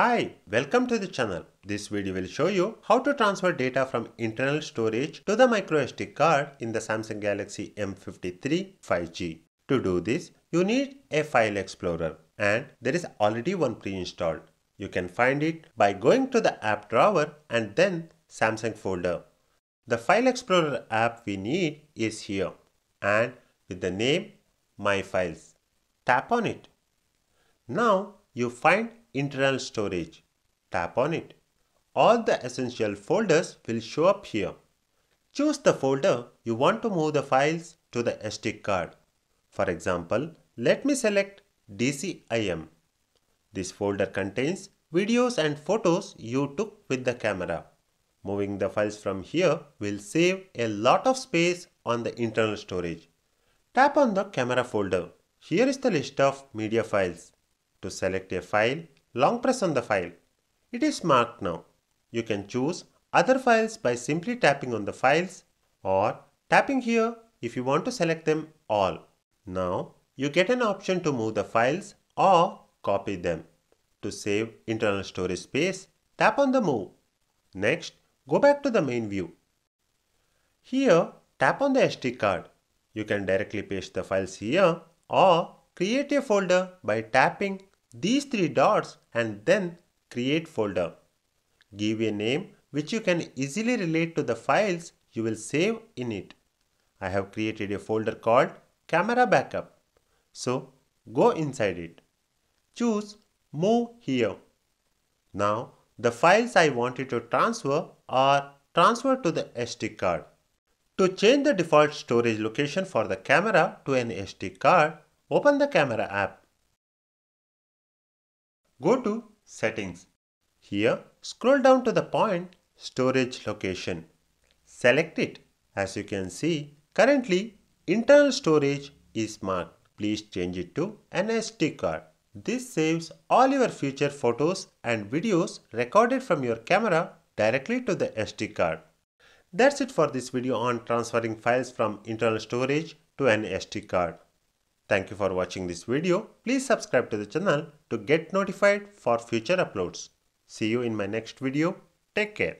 Hi, welcome to the channel. This video will show you how to transfer data from internal storage to the microSD card in the Samsung Galaxy M53 5G. To do this, you need a file explorer and there is already one pre-installed. You can find it by going to the app drawer and then Samsung folder. The file explorer app we need is here and with the name My Files. Tap on it. Now you find internal storage. Tap on it. All the essential folders will show up here. Choose the folder you want to move the files to the SD card. For example, let me select DCIM. This folder contains videos and photos you took with the camera. Moving the files from here will save a lot of space on the internal storage. Tap on the camera folder. Here is the list of media files. To select a file, long press on the file. It is marked now. You can choose other files by simply tapping on the files or tapping here if you want to select them all. Now you get an option to move the files or copy them. To save internal storage space, tap on the move. Next, go back to the main view. Here, tap on the SD card. You can directly paste the files here or create a folder by tapping these three dots and then create folder. Give a name which you can easily relate to the files you will save in it. I have created a folder called camera backup. So go inside it. Choose move here. Now the files I wanted to transfer are transferred to the SD card. To change the default storage location for the camera to an SD card, open the camera app. Go to Settings. Here, scroll down to the point Storage Location. Select it. As you can see, currently internal storage is marked. Please change it to an SD card. This saves all your future photos and videos recorded from your camera directly to the SD card. That's it for this video on transferring files from internal storage to an SD card. Thank you for watching this video. Please subscribe to the channel to get notified for future uploads. See you in my next video. Take care.